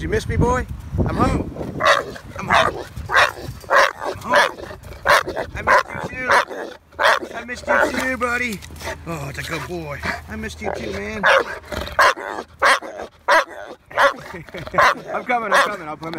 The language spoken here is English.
Did you miss me, boy? I'm home. I'm home. I'm home. I missed you too. I missed you too, buddy. Oh, it's a good boy. I missed you too, man. I'm coming, I'm coming. I'll come in.